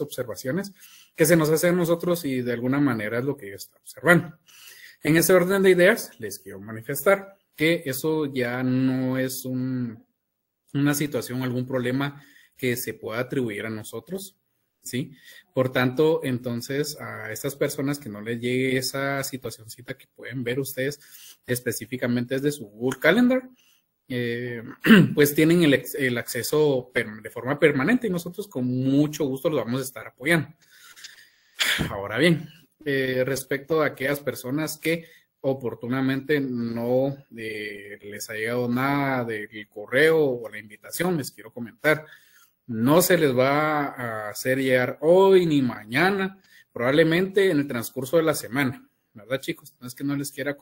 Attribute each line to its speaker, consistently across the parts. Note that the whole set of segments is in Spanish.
Speaker 1: observaciones que se nos hacen a nosotros y de alguna manera es lo que yo está observando. En ese orden de ideas, les quiero manifestar que eso ya no es una situación, algún problema que se pueda atribuir a nosotros, ¿sí? Por tanto, entonces, a estas personas que no les llegue esa situacióncita que pueden ver ustedes específicamente desde su Google Calendar, eh, pues tienen el, acceso de forma permanente y nosotros con mucho gusto los vamos a estar apoyando. Ahora bien, eh, respecto a aquellas personas que oportunamente no eh, les ha llegado nada del correo o la invitación, les quiero comentar no se les va a hacer llegar hoy ni mañana, probablemente en el transcurso de la semana, ¿verdad chicos? No es que no les quiera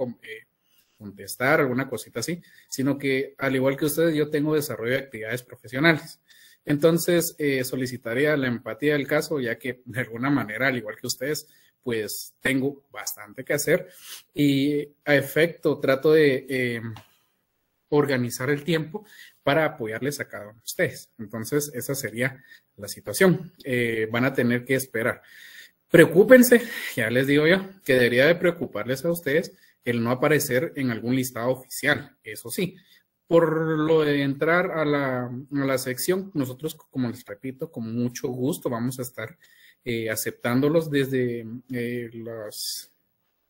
Speaker 1: contestar alguna cosita así, sino que al igual que ustedes, yo tengo desarrollo de actividades profesionales. Entonces, eh, solicitaría la empatía del caso, ya que de alguna manera, al igual que ustedes, pues tengo bastante que hacer y a efecto trato de eh, organizar el tiempo para apoyarles a cada uno de ustedes. Entonces, esa sería la situación. Eh, van a tener que esperar. Preocúpense, ya les digo yo, que debería de preocuparles a ustedes el no aparecer en algún listado oficial, eso sí. Por lo de entrar a la, sección, nosotros, como les repito, con mucho gusto vamos a estar eh, aceptándolos desde eh,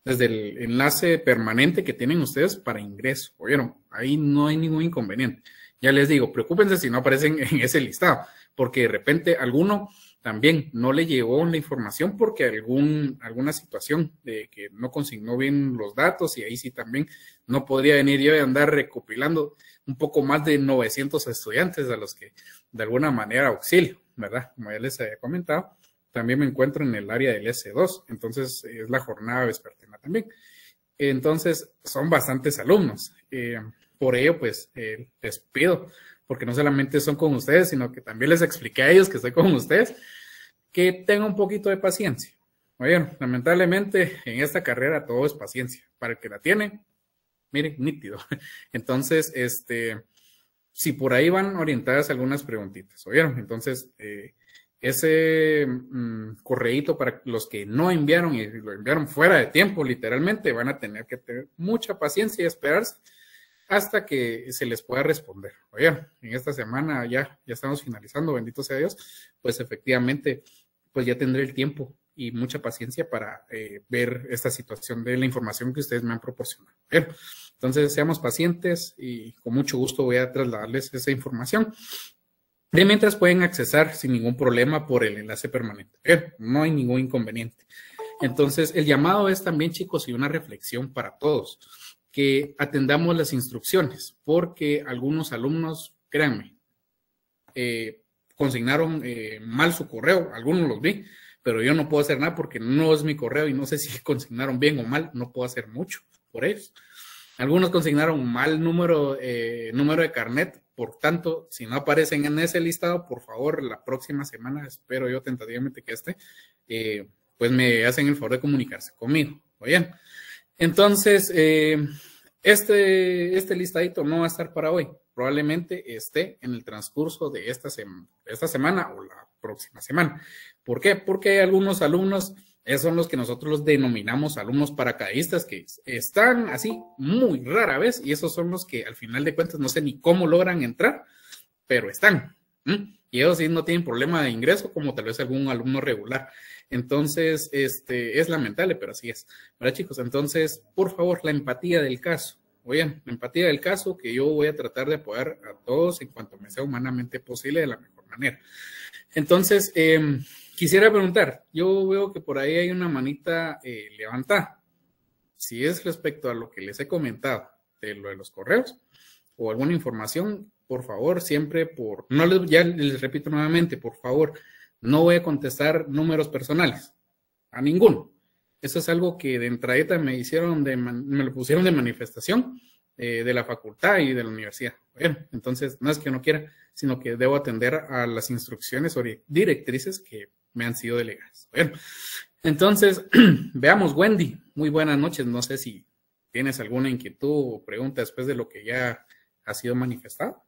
Speaker 1: desde el enlace permanente que tienen ustedes para ingreso. Oyeron, ahí no hay ningún inconveniente. Ya les digo, preocúpense si no aparecen en ese listado, porque de repente alguno también no le llegó la información porque algún, alguna situación de que no consignó bien los datos y ahí sí también no podría venir yo a andar recopilando un poco más de 900 estudiantes a los que de alguna manera auxilio, ¿verdad? Como ya les había comentado, también me encuentro en el área del S2, entonces es la jornada vespertina también. Entonces son bastantes alumnos. Eh, por ello, pues, eh, les pido, porque no solamente son con ustedes, sino que también les expliqué a ellos que estoy con ustedes, que tengan un poquito de paciencia. Oigan, lamentablemente en esta carrera todo es paciencia. Para el que la tiene, miren, nítido. Entonces, este, si por ahí van orientadas algunas preguntitas, ¿oyeron? Entonces, eh, ese mm, para los que no enviaron y lo enviaron fuera de tiempo, literalmente, van a tener que tener mucha paciencia y esperarse hasta que se les pueda responder. Oye, en esta semana ya, ya estamos finalizando, bendito sea Dios, pues efectivamente, pues ya tendré el tiempo y mucha paciencia para eh, ver esta situación de la información que ustedes me han proporcionado. entonces, seamos pacientes y con mucho gusto voy a trasladarles esa información. De mientras pueden accesar sin ningún problema por el enlace permanente. no hay ningún inconveniente. Entonces, el llamado es también, chicos, y una reflexión para todos que atendamos las instrucciones, porque algunos alumnos, créanme, eh, consignaron eh, mal su correo, algunos los vi, pero yo no puedo hacer nada porque no es mi correo y no sé si consignaron bien o mal, no puedo hacer mucho por ellos. Algunos consignaron mal número, eh, número de carnet, por tanto, si no aparecen en ese listado, por favor, la próxima semana, espero yo tentativamente que esté, pues me hacen el favor de comunicarse conmigo. Oye, entonces, eh, este, este listadito no va a estar para hoy. Probablemente esté en el transcurso de esta, esta semana o la próxima semana. ¿Por qué? Porque hay algunos alumnos, esos son los que nosotros los denominamos alumnos paracaidistas, que están así muy rara vez y esos son los que al final de cuentas no sé ni cómo logran entrar, pero están. Y ellos sí no tienen problema de ingreso como tal vez algún alumno regular. Entonces, este, es lamentable, pero así es. ¿Verdad, chicos? Entonces, por favor, la empatía del caso. Oigan, la empatía del caso que yo voy a tratar de apoyar a todos en cuanto me sea humanamente posible de la mejor manera. Entonces, em, quisiera preguntar, yo veo que por ahí hay una manita eh, levantada. Si es respecto a lo que les he comentado de lo de los correos o alguna información, por favor, siempre por, no les, ya les repito nuevamente, por favor, no voy a contestar números personales, a ninguno. Eso es algo que de entradita me hicieron de, me lo pusieron de manifestación eh, de la facultad y de la universidad. Bueno, entonces no es que no quiera, sino que debo atender a las instrucciones o directrices que me han sido delegadas. Bueno, entonces veamos, Wendy, muy buenas noches. No sé si tienes alguna inquietud o pregunta después de lo que ya ha sido manifestado.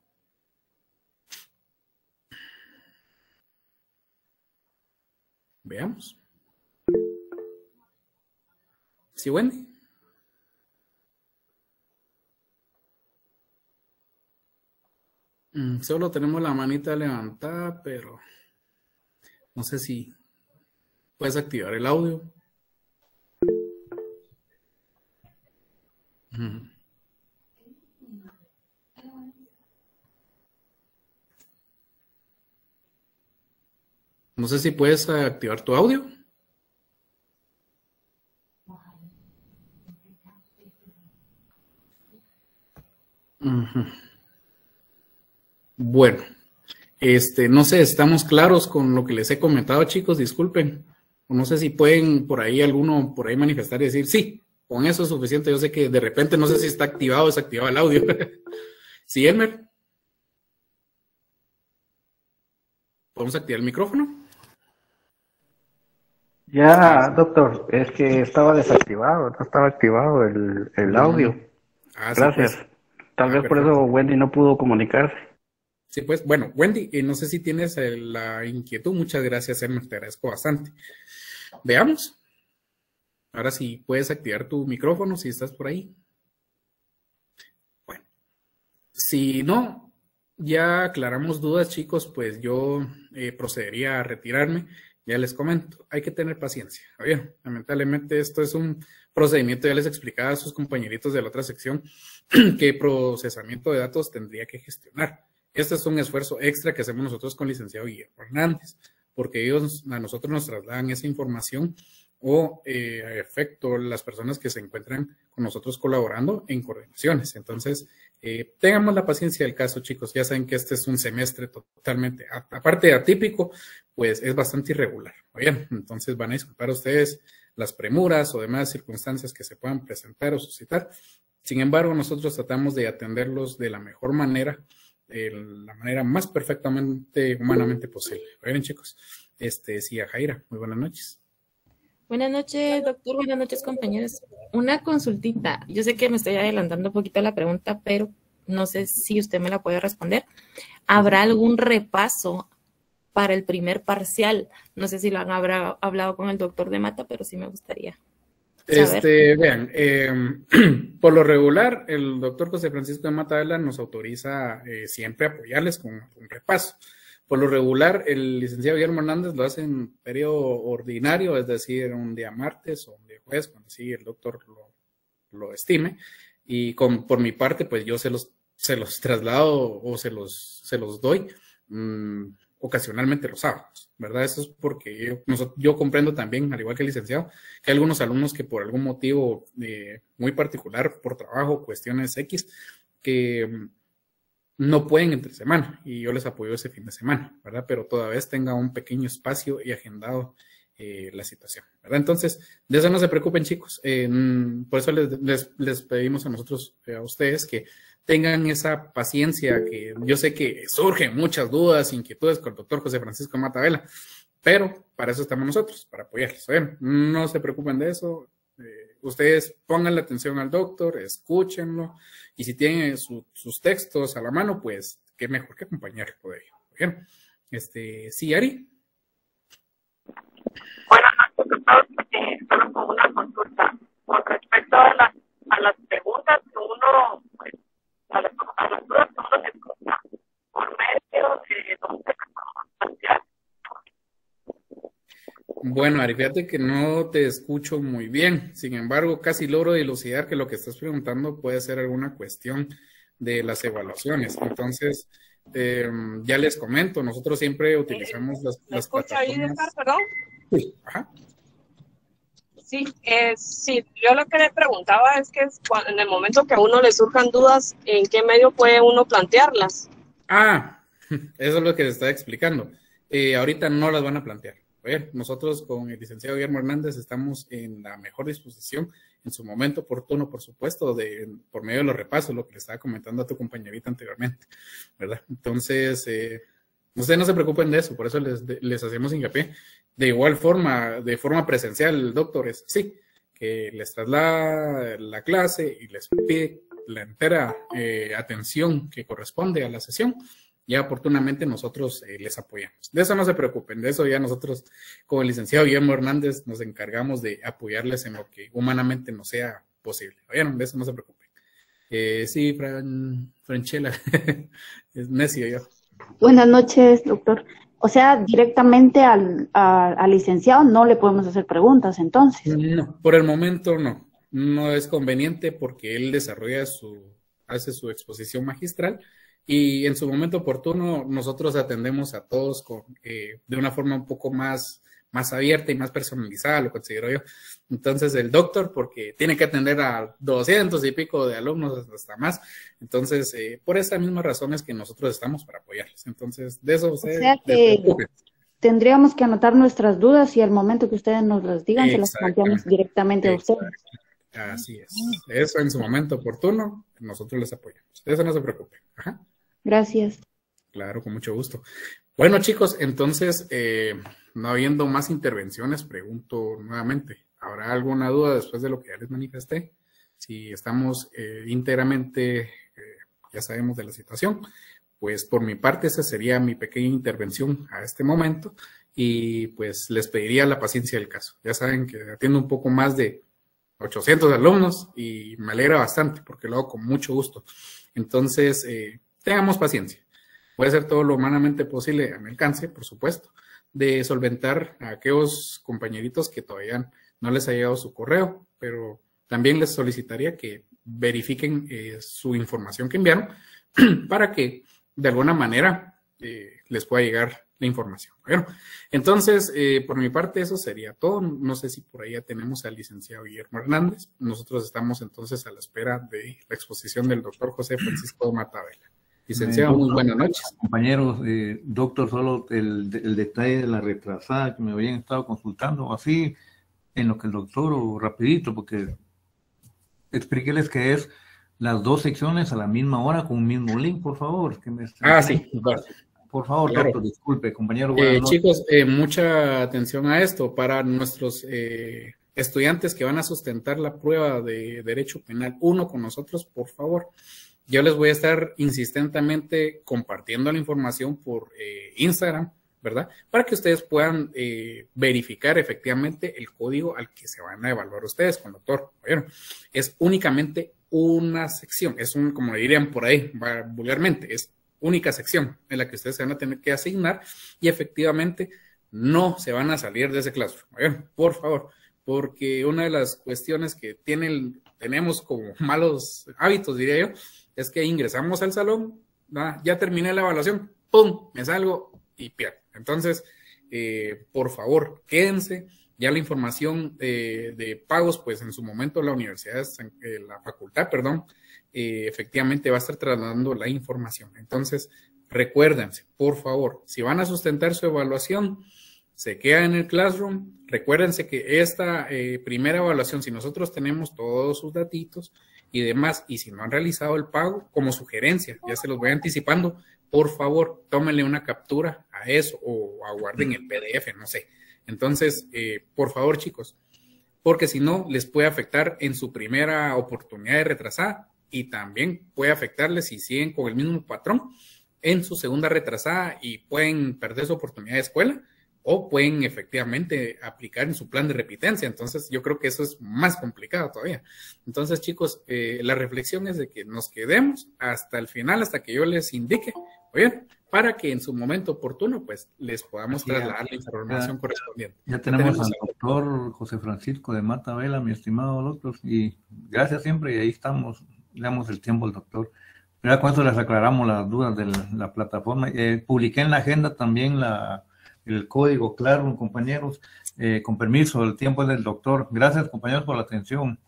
Speaker 1: Veamos. ¿Sí, Wendy? Mm, solo tenemos la manita levantada, pero no sé si puedes activar el audio. No sé si puedes activar tu audio. Bueno, este, no sé, estamos claros con lo que les he comentado, chicos, disculpen. No sé si pueden por ahí alguno por ahí manifestar y decir, sí, con eso es suficiente. Yo sé que de repente no sé si está activado o desactivado el audio. ¿Sí, Elmer? ¿Podemos activar el micrófono?
Speaker 2: Ya, doctor, es que estaba desactivado, no estaba activado el, el audio. Ah, Gracias. Pues. Tal ah, vez por eso Wendy no pudo comunicarse.
Speaker 1: Sí, pues, bueno, Wendy, eh, no sé si tienes eh, la inquietud. Muchas gracias, Elmer, te agradezco bastante. Veamos. Ahora sí, puedes activar tu micrófono si estás por ahí. Bueno, si no, ya aclaramos dudas, chicos, pues yo eh, procedería a retirarme. Ya les comento, hay que tener paciencia. Bien, lamentablemente esto es un procedimiento, ya les explicaba a sus compañeritos de la otra sección qué procesamiento de datos tendría que gestionar. Este es un esfuerzo extra que hacemos nosotros con licenciado Guillermo Hernández, porque ellos a nosotros nos trasladan esa información o eh, a efecto las personas que se encuentran con nosotros colaborando en coordinaciones. Entonces, eh, tengamos la paciencia del caso, chicos. Ya saben que este es un semestre totalmente, aparte atípico, pues es bastante irregular. Bien, entonces van a disculpar ustedes las premuras o demás circunstancias que se puedan presentar o suscitar. Sin embargo, nosotros tratamos de atenderlos de la mejor manera, de la manera más perfectamente humanamente posible. Bien, chicos. Este, sí, a Jaira, muy buenas noches.
Speaker 3: Buenas noches, doctor. Buenas noches, compañeros. Una consultita. Yo sé que me estoy adelantando un poquito a la pregunta, pero no sé si usted me la puede responder. ¿Habrá algún repaso para el primer parcial? No sé si lo han hablado con el doctor de Mata, pero sí me gustaría.
Speaker 1: Este, vean, em, por lo regular, el doctor José Francisco de Mata nos autoriza eh, siempre a apoyarles con un repaso. Por lo regular, el licenciado Guillermo Hernández lo hace en periodo ordinario, es decir, un día martes o un día jueves, cuando así el doctor lo, estime. Y con, por mi parte, pues yo se los, se los traslado o se los, se los doy mm, ocasionalmente los sábados, ¿verdad? Eso es porque yo, yo, comprendo también, al igual que el licenciado, que hay algunos alumnos que por algún motivo eh, muy particular, por trabajo, cuestiones X, que no pueden entre semana y yo les apoyo ese fin de semana, ¿verdad? Pero todavía tenga un pequeño espacio y agendado eh, la situación, ¿verdad? Entonces, de eso no se preocupen, chicos. por eso les, pedimos a nosotros, eh, a ustedes, que tengan esa paciencia, que yo sé que surgen muchas dudas, inquietudes con el doctor José Francisco Matavela, pero para eso estamos nosotros, para apoyarles. No se preocupen de eso. Eh, ustedes pongan la atención al doctor, escúchenlo, y si tienen sus textos a la mano, pues qué mejor que acompañarlo de ello. Bien, este, sí, Ari.
Speaker 4: Buenas noches, doctor. Eh, con una consulta. Con respecto a, las a las preguntas que uno, pues, a las, a las dudas que uno se por medio de los textos
Speaker 1: bueno, Ari, fíjate que no te escucho muy bien. Sin embargo, casi logro dilucidar que lo que estás preguntando puede ser alguna cuestión de las evaluaciones. Entonces, em, ya les comento, nosotros siempre utilizamos las, las
Speaker 4: escucha ahí, perdón? Sí, ajá. Sí, eh, sí, yo lo que le preguntaba es que en el momento que a uno le surjan dudas, ¿en qué medio puede uno plantearlas?
Speaker 1: Ah, eso es lo que se está explicando. Eh, ahorita no las van a plantear nosotros con el licenciado Guillermo Hernández estamos en la mejor disposición, en su momento oportuno, por supuesto, de, por medio de los repasos, lo que le estaba comentando a tu compañerita anteriormente, ¿verdad? Entonces, eh, ustedes no se preocupen de eso, por eso les, les hacemos hincapié. De igual forma, de forma presencial, doctores, sí, que les traslada la clase y les pide la entera eh, atención que corresponde a la sesión ya oportunamente nosotros eh, les apoyamos. De eso no se preocupen, de eso ya nosotros, como el licenciado Guillermo Hernández, nos encargamos de apoyarles en lo que humanamente nos sea posible. ¿Oyeron? De eso no se preocupen. Eh, sí, Fran, Franchela, es necio yo.
Speaker 5: Buenas noches, doctor. O sea, directamente al, al, licenciado no le podemos hacer preguntas, entonces.
Speaker 1: No, por el momento no. No es conveniente porque él desarrolla su, hace su exposición magistral y en su momento oportuno nosotros atendemos a todos con, eh, de una forma un poco más, más abierta y más personalizada, lo considero yo. Entonces el doctor, porque tiene que atender a doscientos y pico de alumnos hasta más, entonces eh, por esas mismas razones que nosotros estamos para apoyarles. Entonces de eso
Speaker 5: o sea que tendríamos que anotar nuestras dudas y al momento que ustedes nos las digan se las planteamos directamente a ustedes.
Speaker 1: Así es. Eso en su momento oportuno, nosotros les apoyamos. De eso no se preocupe. Ajá.
Speaker 5: Gracias.
Speaker 1: Claro, con mucho gusto. Bueno, chicos, entonces, eh, no habiendo más intervenciones, pregunto nuevamente, ¿habrá alguna duda después de lo que ya les manifesté? Si estamos eh, íntegramente, eh, ya sabemos de la situación, pues por mi parte esa sería mi pequeña intervención a este momento y pues les pediría la paciencia del caso. Ya saben que atiendo un poco más de 800 alumnos y me alegra bastante porque lo hago con mucho gusto. Entonces, eh, tengamos paciencia. Voy a hacer todo lo humanamente posible a mi alcance, por supuesto, de solventar a aquellos compañeritos que todavía no les ha llegado su correo, pero también les solicitaría que verifiquen eh, su información que enviaron para que de alguna manera eh, les pueda llegar la información. Bueno, entonces, eh, por mi parte, eso sería todo. No sé si por ahí ya tenemos al licenciado Guillermo Hernández. Nosotros estamos entonces a la espera de la exposición del doctor José Francisco Matavela. Licenciado, muy buenas noches.
Speaker 6: Compañeros, eh, doctor, solo el, detalle de la retrasada que me habían estado consultando, así en lo que el doctor, o rapidito, porque explíqueles que es las dos secciones a la misma hora con un mismo link, por favor. Que me
Speaker 1: ah, sí.
Speaker 6: Por favor, doctor, disculpe, compañero.
Speaker 1: Eh, chicos, eh, mucha atención a esto para nuestros eh, estudiantes que van a sustentar la prueba de Derecho Penal uno con nosotros, por favor. Yo les voy a estar insistentemente compartiendo la información por Instagram, ¿verdad? Para que ustedes puedan verificar efectivamente el código al que se van a evaluar ustedes con doctor. Bueno, es únicamente una sección, es un, como dirían por ahí vulgarmente, es única sección en la que ustedes se van a tener que asignar y efectivamente no se van a salir de ese classroom. por favor, porque una de las cuestiones que tienen, tenemos como malos hábitos, diría yo, es que ingresamos al salón, ya terminé la evaluación, ¡pum! Me salgo y pierdo. Entonces, eh, por favor, quédense. Ya la información de pagos, pues en su momento la universidad, eh, la facultad, perdón, eh, efectivamente va a estar trasladando la información. Entonces, recuérdense, por favor, si van a sustentar su evaluación, se queda en el classroom. Recuérdense que esta eh, primera evaluación, si nosotros tenemos todos sus datitos y demás, y si no han realizado el pago, como sugerencia, ya se los voy anticipando, por favor, tómenle una captura a eso o aguarden el PDF, no sé. Entonces, eh, por favor, chicos, porque si no, les puede afectar en su primera oportunidad de retrasar y también puede afectarles si siguen con el mismo patrón en su segunda retrasada y pueden perder su oportunidad de escuela o pueden efectivamente aplicar en su plan de repitencia. Entonces, yo creo que eso es más complicado todavía. Entonces, chicos, eh, la reflexión es de que nos quedemos hasta el final, hasta que yo les indique, oye, para que en su momento oportuno, pues, les podamos trasladar la información correspondiente.
Speaker 6: Ya tenemos, al doctor José Francisco de Mata Vela, mi estimado doctor, y gracias siempre, y ahí estamos le damos el tiempo al doctor. Pero con les aclaramos las dudas de la, plataforma. Eh, publiqué en la agenda también la, el código, claro, compañeros. Eh, con permiso, el tiempo es del doctor. Gracias, compañeros, por la atención.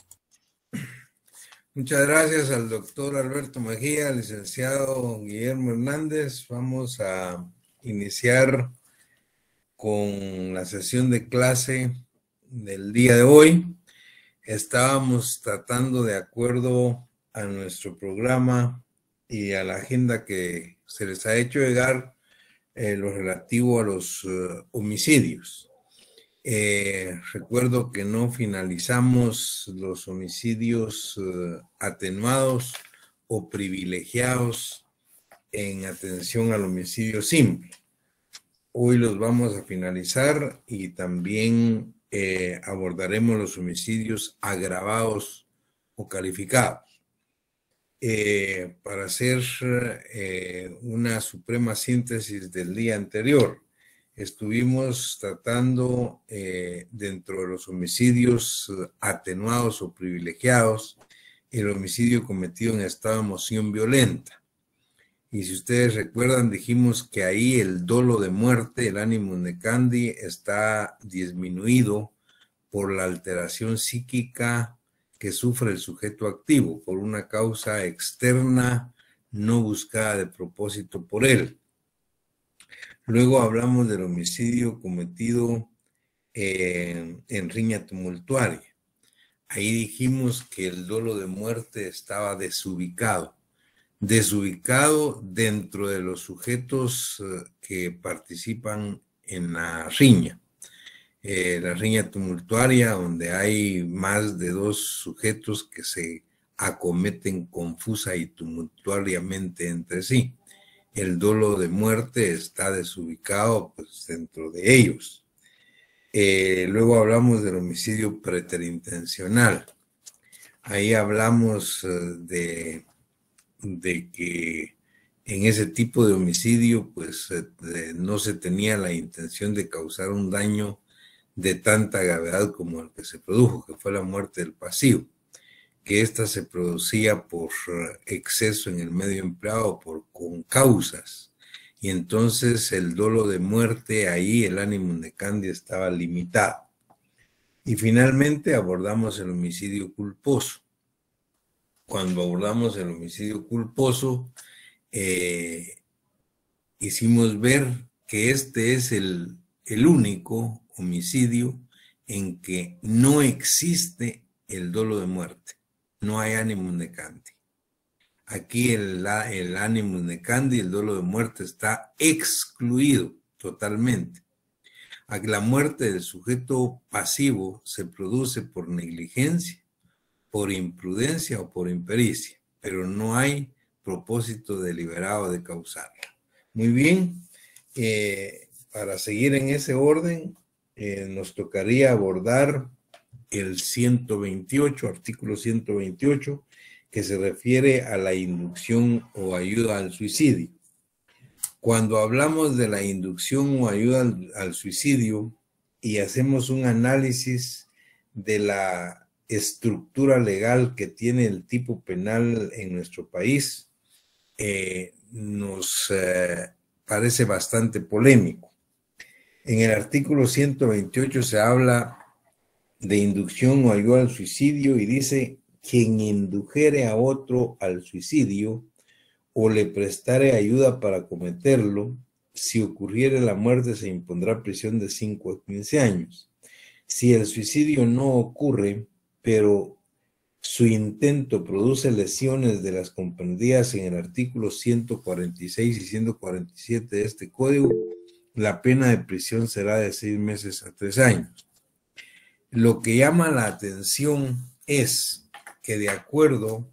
Speaker 7: Muchas gracias al doctor Alberto Mejía, licenciado Guillermo Hernández. Vamos a iniciar con la sesión de clase del día de hoy. Estábamos tratando de acuerdo a nuestro programa y a la agenda que se les ha hecho llegar eh, lo relativo a los eh, homicidios. Eh, recuerdo que no finalizamos los homicidios atenuados o privilegiados en atención al homicidio simple. Hoy los vamos a finalizar y también abordaremos los homicidios agravados o calificados. Eh, para hacer eh, una suprema síntesis del día anterior, estuvimos tratando dentro de los homicidios atenuados o privilegiados el homicidio cometido en estado de emoción violenta. Y si ustedes recuerdan, dijimos que ahí el dolo de muerte, el ánimo de Candy, está disminuido por la alteración psíquica que sufre el sujeto activo, por una causa externa no buscada de propósito por él. Luego hablamos del homicidio cometido en, en riña tumultuaria. Ahí dijimos que el dolo de muerte estaba desubicado desubicado dentro de los sujetos eh, que participan en la riña. Eh, la riña tumultuaria, donde hay más de dos sujetos que se acometen confusa y tumultuariamente entre sí. El dolo de muerte está desubicado pues, dentro de ellos. Eh, luego hablamos del homicidio preterintencional. Ahí hablamos de de que en ese tipo de homicidio pues eh, no se tenía la intención de causar un daño de tanta gravedad como el que se produjo, que fue la muerte del pasivo, que ésta se producía por eh, exceso en el medio empleado, por con causas. Y entonces el dolo de muerte ahí, el ánimo de Candy estaba limitado. Y finalmente abordamos el homicidio culposo cuando abordamos el homicidio culposo, eh, hicimos ver que este es el, único homicidio en que no existe el dolo de muerte, no hay ánimo de Candy. Aquí el, el ánimo de Candy, el dolo de muerte está excluido totalmente. La muerte del sujeto pasivo se produce por negligencia por imprudencia o por impericia, pero no hay propósito deliberado de causarla. Muy bien, eh, para seguir en ese orden, eh, nos tocaría abordar el 128, artículo 128, que se refiere a la inducción o ayuda al suicidio. Cuando hablamos de la inducción o ayuda al suicidio y hacemos un análisis de la estructura legal que tiene el tipo penal en nuestro país eh, nos eh, parece bastante polémico. En el artículo 128 se habla de inducción o ayuda al suicidio y dice, quien indujere a otro al suicidio o le prestare ayuda para cometerlo, si ocurriere la muerte se impondrá prisión de 5 a 15 años. Si el suicidio no ocurre, pero su intento produce lesiones de las comprendidas en el artículo 146 y 147 de este código, la pena de prisión será de seis meses a tres años. Lo que llama la atención es que de acuerdo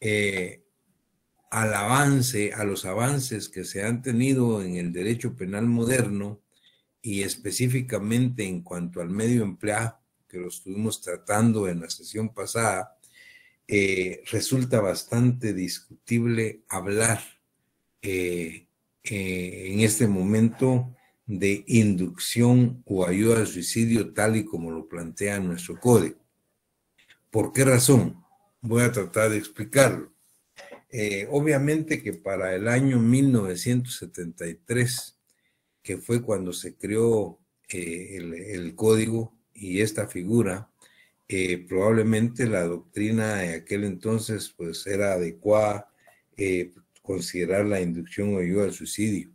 Speaker 7: eh, al avance, a los avances que se han tenido en el derecho penal moderno y específicamente en cuanto al medio empleado, que lo estuvimos tratando en la sesión pasada, eh, resulta bastante discutible hablar eh, eh, en este momento de inducción o ayuda al suicidio tal y como lo plantea nuestro código. ¿Por qué razón? Voy a tratar de explicarlo. obviamente que para el año 1973, que fue cuando se creó el código, y esta figura, eh, probablemente la doctrina de aquel entonces pues era adecuada eh, considerar la inducción o ayuda al suicidio.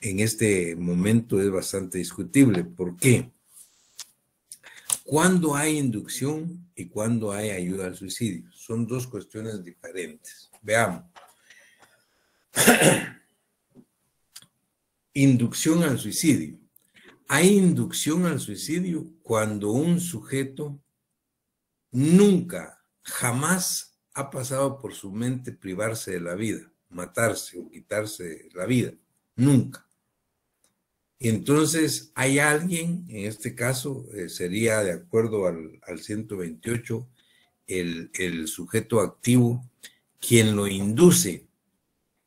Speaker 7: En este momento es bastante discutible. ¿Por qué? ¿Cuándo hay inducción y cuándo hay ayuda al suicidio? Son dos cuestiones diferentes. Veamos. inducción al suicidio hay inducción al suicidio cuando un sujeto nunca, jamás ha pasado por su mente privarse de la vida. Matarse o quitarse la vida, nunca. Entonces, hay alguien, en este caso eh, sería de acuerdo al, 128, el, el, sujeto activo, quien lo induce,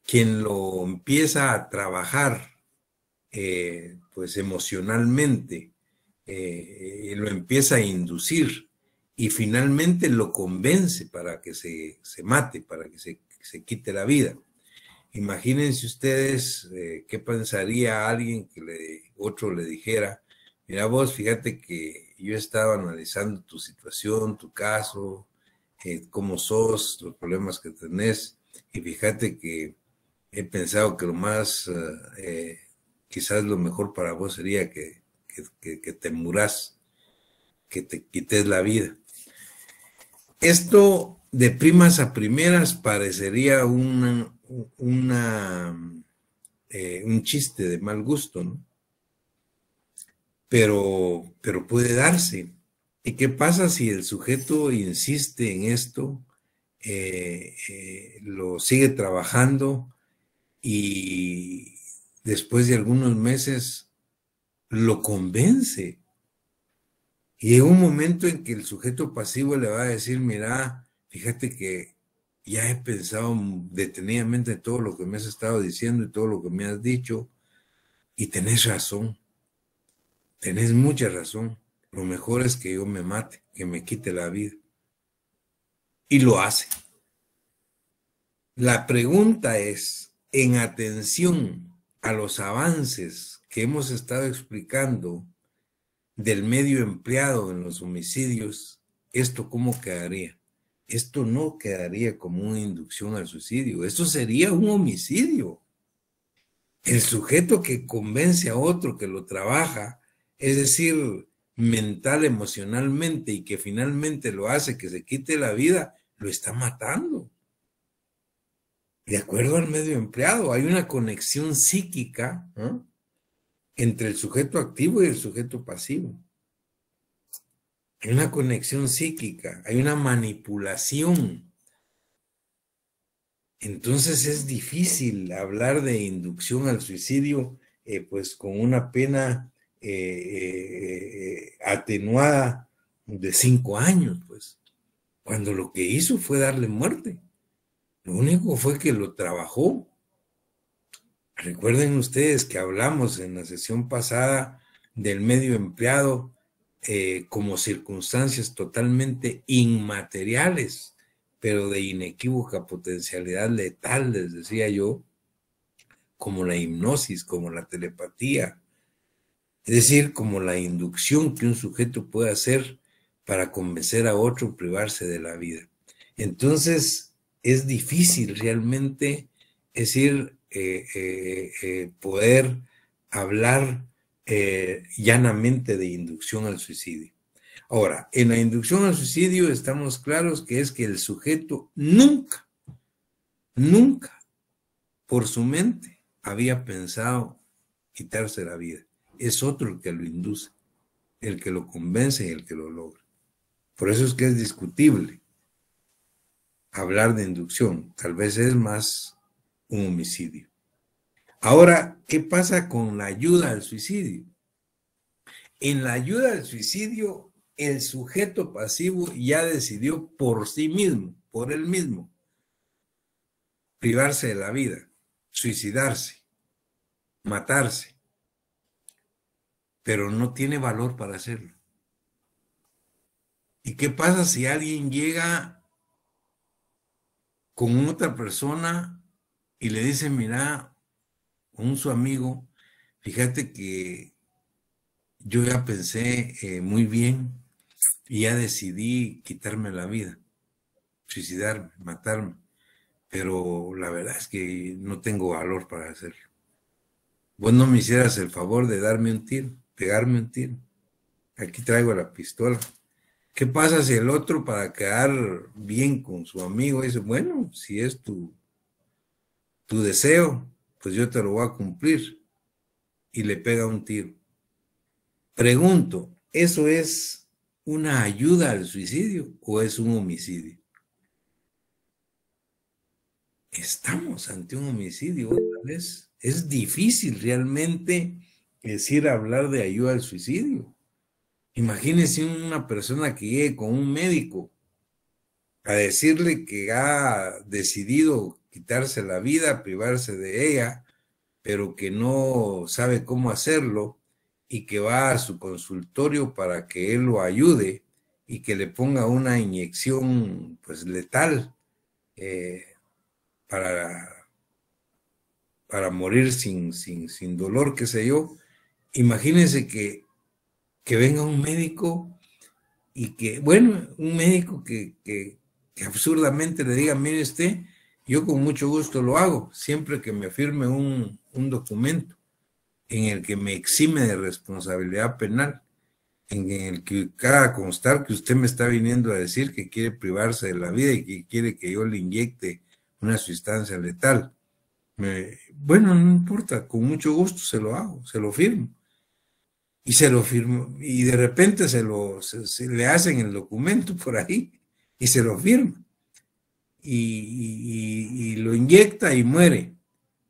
Speaker 7: quien lo empieza a trabajar, eh, pues emocionalmente, eh, lo empieza a inducir y finalmente lo convence para que se, se mate, para que se, se quite la vida. Imagínense ustedes eh, qué pensaría alguien que le, otro le dijera, mira vos, fíjate que yo estaba analizando tu situación, tu caso, eh, cómo sos, los problemas que tenés, y fíjate que he pensado que lo más, eh, quizás lo mejor para vos sería que, que, te murás, que te quites la vida. Esto de primas a primeras parecería una, una, eh, un chiste de mal gusto, ¿no? Pero, pero puede darse. ¿Y qué pasa si el sujeto insiste en esto, eh, eh, lo sigue trabajando y después de algunos meses lo convence? Y llega un momento en que el sujeto pasivo le va a decir, mira, fíjate que ya he pensado detenidamente todo lo que me has estado diciendo y todo lo que me has dicho, y tenés razón, tenés mucha razón. Lo mejor es que yo me mate, que me quite la vida. Y lo hace. La pregunta es, en atención a los avances que hemos estado explicando del medio empleado en los homicidios, ¿esto cómo quedaría? Esto no quedaría como una inducción al suicidio, esto sería un homicidio. El sujeto que convence a otro que lo trabaja, es decir, mental, emocionalmente, y que finalmente lo hace que se quite la vida, lo está matando. De acuerdo al medio empleado, hay una conexión psíquica entre el sujeto activo y el sujeto pasivo. Hay una conexión psíquica, hay una manipulación. Entonces es difícil hablar de inducción al suicidio, eh, pues con una pena eh, eh, atenuada de cinco años, pues, cuando lo que hizo fue darle muerte. Lo único fue que lo trabajó. Recuerden ustedes que hablamos en la sesión pasada del medio empleado eh, como circunstancias totalmente inmateriales, pero de inequívoca potencialidad letal, les decía yo, como la hipnosis, como la telepatía, es decir, como la inducción que un sujeto puede hacer para convencer a otro privarse de la vida. Entonces, es difícil realmente, es decir, eh, eh, poder hablar eh, llanamente de inducción al suicidio. Ahora, en la inducción al suicidio estamos claros que es que el sujeto nunca, nunca por su mente había pensado quitarse la vida. Es otro el que lo induce, el que lo convence y el que lo logra. Por eso es que es discutible hablar de inducción. Tal vez es más un homicidio. Ahora, ¿qué pasa con la ayuda al suicidio? En la ayuda al suicidio, el sujeto pasivo ya decidió por sí mismo, por él mismo, privarse de la vida, suicidarse, matarse, pero no tiene valor para hacerlo. ¿Y qué pasa si alguien llega con otra persona y le dice, mira, un su amigo, fíjate que yo ya pensé eh, muy bien y ya decidí quitarme la vida, suicidarme, matarme, pero la verdad es que no tengo valor para hacerlo. Vos no me hicieras el favor de darme un tiro, pegarme un tiro. Aquí traigo la pistola. ¿Qué pasa si el otro, para quedar bien con su amigo, dice, bueno, si es tu, tu deseo, pues yo te lo voy a cumplir. Y le pega un tiro. Pregunto, ¿eso es una ayuda al suicidio o es un homicidio? estamos ante un homicidio otra vez. Es difícil realmente decir hablar de ayuda al suicidio. Imagínense una persona que llegue con un médico a decirle que ha decidido quitarse la vida, privarse de ella, pero que no sabe cómo hacerlo y que va a su consultorio para que él lo ayude y que le ponga una inyección pues letal eh, para, para morir sin, sin, sin dolor, qué sé yo. Imagínense que, que venga un médico y que, bueno, un médico que, que, que absurdamente le diga, mire usted, yo con mucho gusto lo hago, siempre que me firme un, documento en el que me exime de responsabilidad penal, en el que cada constar que usted me está viniendo a decir que quiere privarse de la vida y que quiere que yo le inyecte una sustancia letal. bueno, no importa, con mucho gusto se lo hago, se lo firmo. Y se lo firmo, y de repente se lo se le hacen el documento por ahí y se lo firma y, lo inyecta y muere.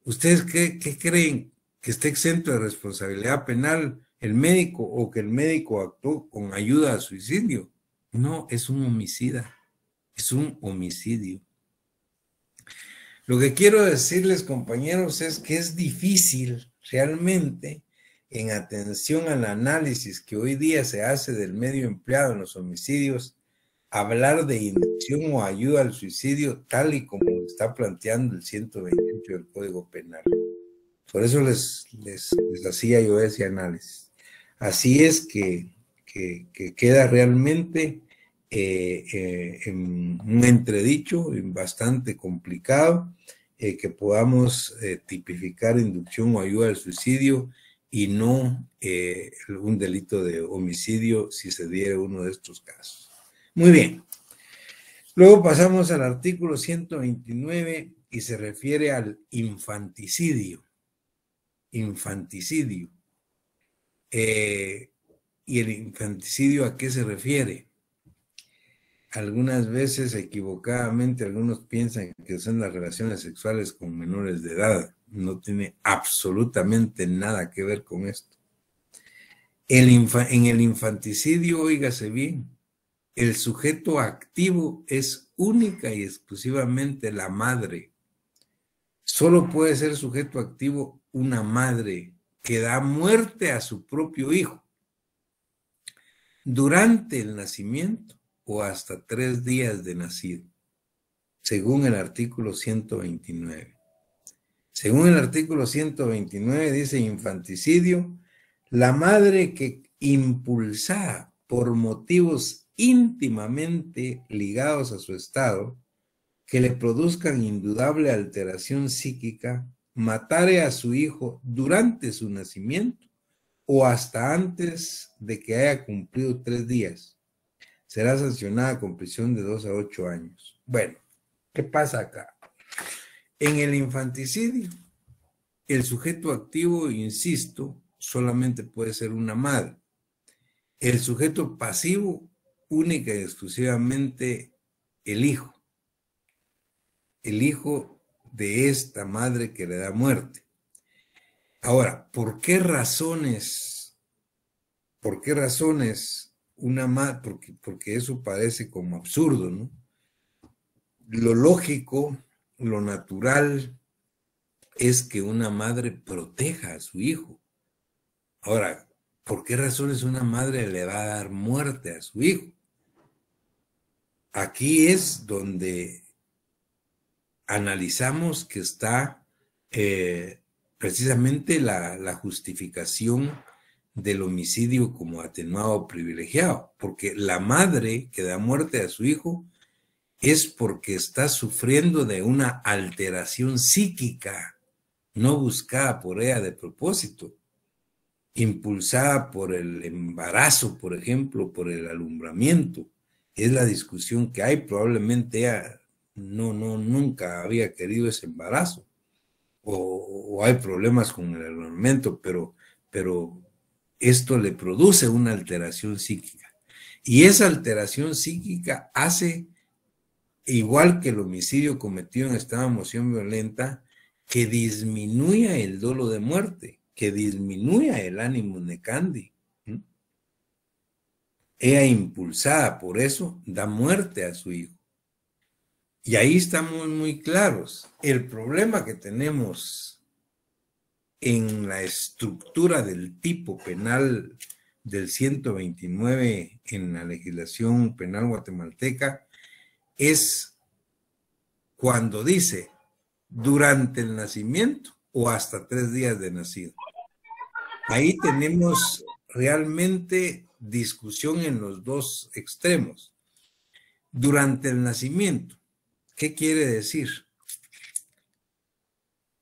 Speaker 7: ¿Ustedes qué, creen? ¿Que esté exento de responsabilidad penal el médico o que el médico actuó con ayuda a suicidio? No, es un homicida, es un homicidio. Lo que quiero decirles, compañeros, es que es difícil realmente en atención al análisis que hoy día se hace del medio empleado en los homicidios, hablar de inducción o ayuda al suicidio tal y como está planteando el 128 del Código Penal. Por eso les, les, hacía yo ese análisis. Así es que, queda realmente eh, eh, en un entredicho bastante complicado eh, que podamos tipificar inducción o ayuda al suicidio y no un delito de homicidio si se diera uno de estos casos. Muy bien. Luego pasamos al artículo 129 y se refiere al infanticidio. Infanticidio. Eh, ¿Y el infanticidio a qué se refiere? Algunas veces equivocadamente algunos piensan que son las relaciones sexuales con menores de edad. No tiene absolutamente nada que ver con esto. En el infanticidio, oígase bien, el sujeto activo es única y exclusivamente la madre. Solo puede ser sujeto activo una madre que da muerte a su propio hijo durante el nacimiento o hasta tres días de nacido, según el artículo 129. Según el artículo 129 dice infanticidio, la madre que impulsada por motivos íntimamente ligados a su estado, que le produzcan indudable alteración psíquica, matare a su hijo durante su nacimiento o hasta antes de que haya cumplido tres días. Será sancionada con prisión de dos a ocho años. Bueno, ¿qué pasa acá? En el infanticidio, el sujeto activo, insisto, solamente puede ser una madre. El sujeto pasivo única y exclusivamente el hijo, el hijo de esta madre que le da muerte. Ahora, ¿por qué razones? ¿Por qué razones una madre? Porque, porque eso parece como absurdo, ¿no? Lo lógico, lo natural es que una madre proteja a su hijo. Ahora, ¿por qué razones una madre le va a dar muerte a su hijo? Aquí es donde analizamos que está eh, precisamente la, justificación del homicidio como atenuado privilegiado, porque la madre que da muerte a su hijo es porque está sufriendo de una alteración psíquica no buscada por ella de propósito, impulsada por el embarazo, por ejemplo, por el alumbramiento es la discusión que hay. Probablemente ella no, no, nunca había querido ese embarazo. O, hay problemas con el alimento, pero, pero esto le produce una alteración psíquica. Y esa alteración psíquica hace igual que el homicidio cometido en estado de emoción violenta, que disminuya el dolo de muerte, que disminuya el ánimo de Candy. Ella impulsada por eso da muerte a su hijo. Y ahí estamos muy claros. El problema que tenemos en la estructura del tipo penal del 129 en la legislación penal guatemalteca es cuando dice durante el nacimiento o hasta tres días de nacido. Ahí tenemos realmente discusión en los dos extremos. Durante el nacimiento, ¿qué quiere decir?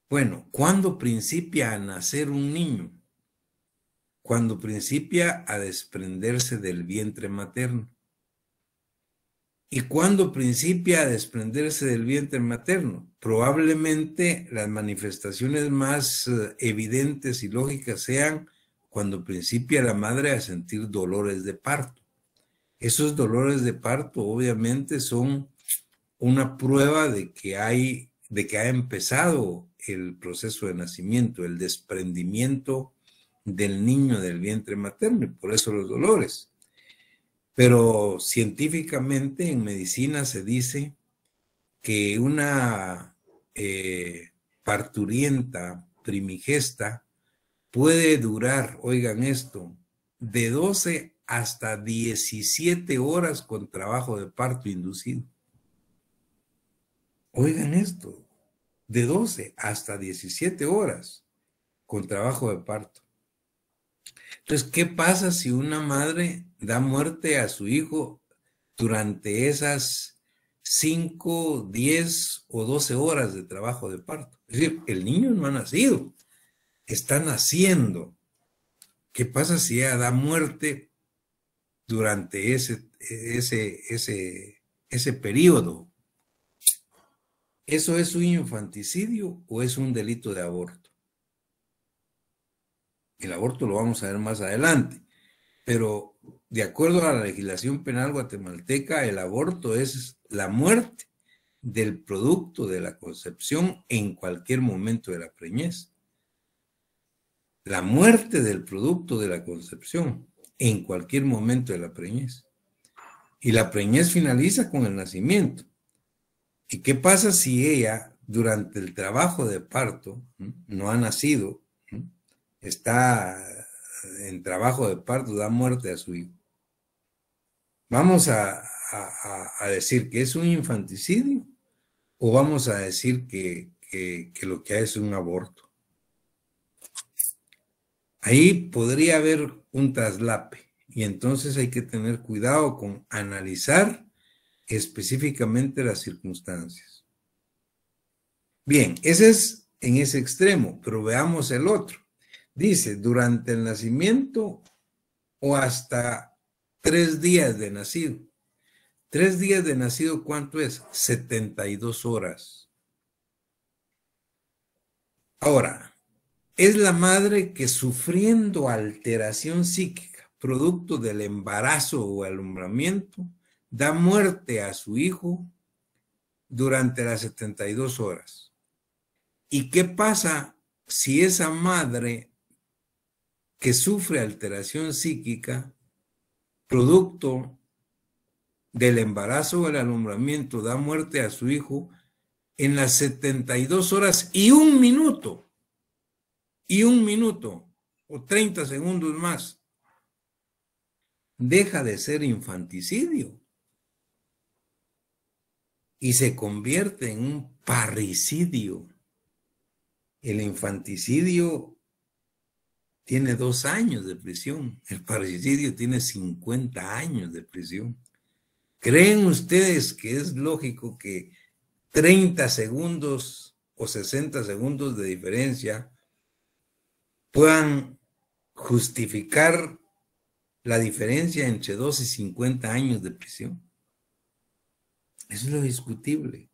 Speaker 7: Bueno, ¿cuándo principia a nacer un niño? Cuando principia a desprenderse del vientre materno. ¿Y cuándo principia a desprenderse del vientre materno? Probablemente las manifestaciones más eh, evidentes y lógicas sean cuando principia la madre a sentir dolores de parto. Esos dolores de parto obviamente son una prueba de que hay, de que ha empezado el proceso de nacimiento, el desprendimiento del niño del vientre materno y por eso los dolores. Pero científicamente en medicina se dice que una eh, parturienta primigesta puede durar, oigan esto, de 12 hasta 17 horas con trabajo de parto inducido. Oigan esto, de 12 hasta 17 horas con trabajo de parto. Entonces, ¿qué pasa si una madre da muerte a su hijo durante esas 5, 10 o 12 horas de trabajo de parto? Es decir, el niño no ha nacido está naciendo. ¿Qué pasa si ella da muerte durante ese, ese, ese, ese periodo? ¿Eso es un infanticidio o es un delito de aborto? El aborto lo vamos a ver más adelante, pero de acuerdo a la legislación penal guatemalteca, el aborto es la muerte del producto de la concepción en cualquier momento de la preñez la muerte del producto de la concepción en cualquier momento de la preñez. Y la preñez finaliza con el nacimiento. ¿Y qué pasa si ella durante el trabajo de parto no ha nacido, está en trabajo de parto, da muerte a su hijo? ¿Vamos a, decir que es un infanticidio o vamos a decir que, que lo que hay es un aborto? Ahí podría haber un traslape y entonces hay que tener cuidado con analizar específicamente las circunstancias. Bien, ese es en ese extremo, pero veamos el otro. Dice, durante el nacimiento o hasta tres días de nacido. Tres días de nacido, ¿cuánto es? 72 horas. Ahora, es la madre que sufriendo alteración psíquica, producto del embarazo o alumbramiento, da muerte a su hijo durante las 72 horas. ¿Y qué pasa si esa madre que sufre alteración psíquica, producto del embarazo o el alumbramiento, da muerte a su hijo en las 72 horas y un minuto? Y un minuto o 30 segundos más, deja de ser infanticidio y se convierte en un parricidio. El infanticidio tiene dos años de prisión, el parricidio tiene 50 años de prisión. ¿Creen ustedes que es lógico que 30 segundos o 60 segundos de diferencia puedan justificar la diferencia entre 2 y 50 años de prisión. Eso es lo discutible.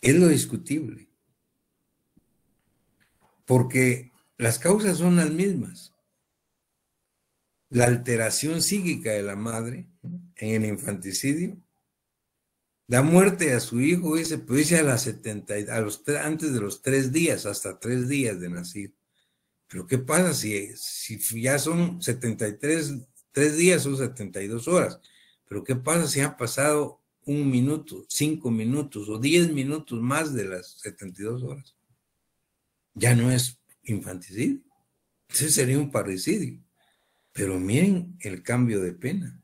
Speaker 7: Es lo discutible. Porque las causas son las mismas. La alteración psíquica de la madre en el infanticidio. Da muerte a su hijo, dice, pues dice a las 70, a los, antes de los tres días, hasta tres días de nacido. Pero ¿qué pasa si, si ya son 73, tres días son 72 horas? Pero ¿qué pasa si han pasado un minuto, cinco minutos o diez minutos más de las 72 horas? Ya no es infanticidio. Ese sería un parricidio. Pero miren el cambio de pena.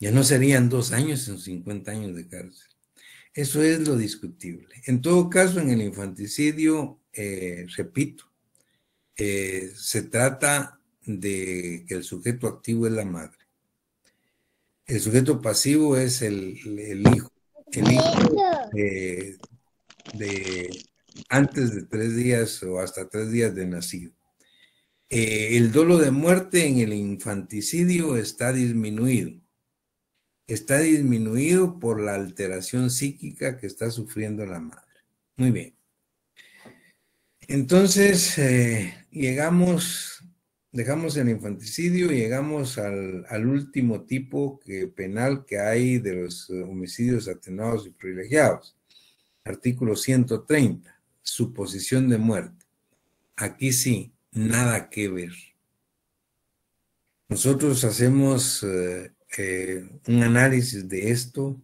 Speaker 7: Ya no serían dos años, sino 50 años de cárcel. Eso es lo discutible. En todo caso, en el infanticidio, eh, repito, eh, se trata de que el sujeto activo es la madre. El sujeto pasivo es el, hijo. El hijo de antes de tres días o hasta tres días de nacido. Eh, el dolo de muerte en el infanticidio está disminuido. Está disminuido por la alteración psíquica que está sufriendo la madre. Muy bien. Entonces, eh, llegamos, dejamos el infanticidio y llegamos al, último tipo penal que hay de los homicidios atenuados y privilegiados. Artículo 130, suposición de muerte. Aquí sí, nada que ver. Nosotros hacemos eh, eh, un análisis de esto,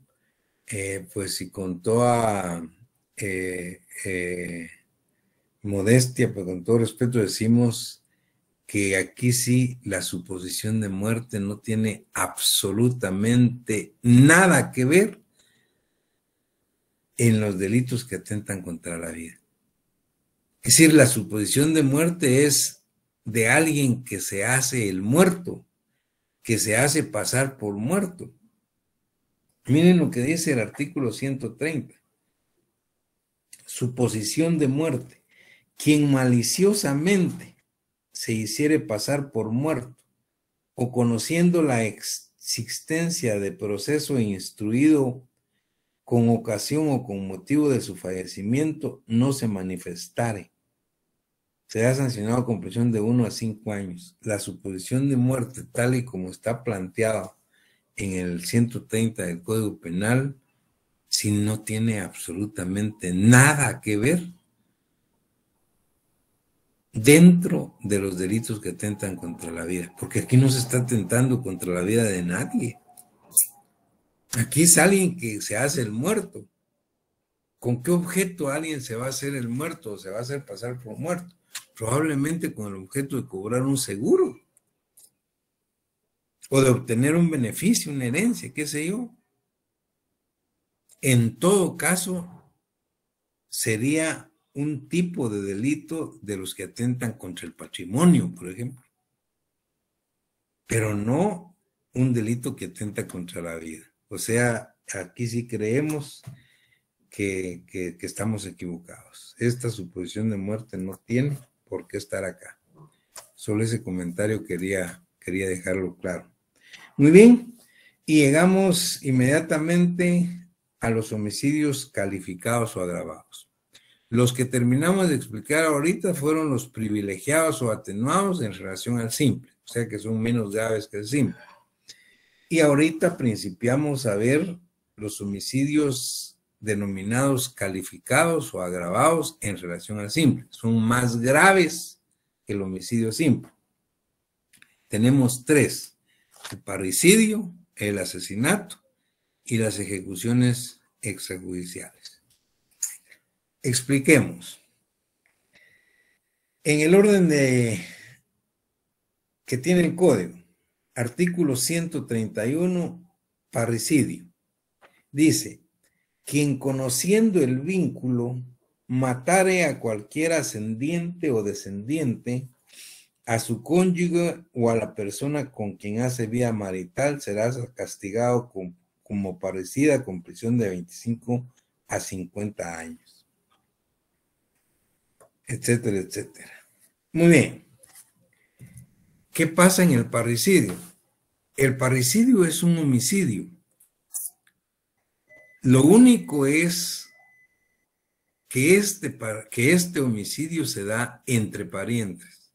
Speaker 7: pues y con toda modestia, pero con todo respeto decimos que aquí sí la suposición de muerte no tiene absolutamente nada que ver en los delitos que atentan contra la vida. Es decir, la suposición de muerte es de alguien que se hace el muerto, que se hace pasar por muerto. Miren lo que dice el artículo 130. Suposición de muerte quien maliciosamente se hiciere pasar por muerto o conociendo la existencia de proceso instruido con ocasión o con motivo de su fallecimiento no se manifestare. Será sancionado con prisión de uno a cinco años. La suposición de muerte, tal y como está planteada en el 130 del Código Penal, si no tiene absolutamente nada que ver dentro de los delitos que atentan contra la vida, porque aquí no se está atentando contra la vida de nadie. Aquí es alguien que se hace el muerto. ¿Con qué objeto alguien se va a hacer el muerto o se va a hacer pasar por muerto? Probablemente con el objeto de cobrar un seguro o de obtener un beneficio, una herencia, qué sé yo. En todo caso, sería un tipo de delito de los que atentan contra el patrimonio, por ejemplo, pero no un delito que atenta contra la vida. O sea, aquí sí creemos que, estamos equivocados. Esta suposición de muerte no tiene por qué estar acá. Solo ese comentario quería, quería dejarlo claro. Muy bien, y llegamos inmediatamente a los homicidios calificados o agravados. Los que terminamos de explicar ahorita fueron los privilegiados o atenuados en relación al simple, o sea que son menos graves que el simple. Y ahorita principiamos a ver los homicidios denominados calificados o agravados en relación al simple. Son más graves que el homicidio simple. Tenemos tres, el parricidio, el asesinato y las ejecuciones extrajudiciales. Expliquemos. En el orden de que tiene el código, artículo 131, parricidio. Dice, quien conociendo el vínculo matare a cualquier ascendiente o descendiente, a su cónyuge o a la persona con quien hace vía marital, será castigado como parecida con prisión de 25 a 50 años etcétera, etcétera. Muy bien. ¿Qué pasa en el parricidio? El parricidio es un homicidio. Lo único es que este, que este homicidio se da entre parientes.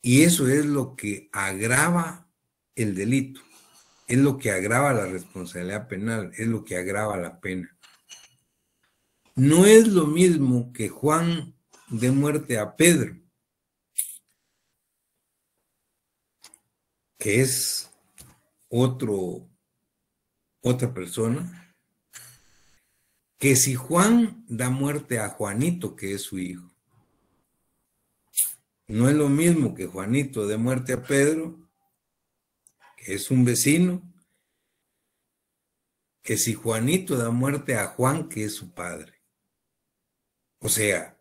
Speaker 7: Y eso es lo que agrava el delito. es lo que agrava la responsabilidad penal, es lo que agrava la pena. No es lo mismo que Juan de muerte a Pedro, que es otro, otra persona, que si Juan da muerte a Juanito, que es su hijo. No es lo mismo que Juanito dé muerte a Pedro, que es un vecino, que si Juanito da muerte a Juan, que es su padre. O sea,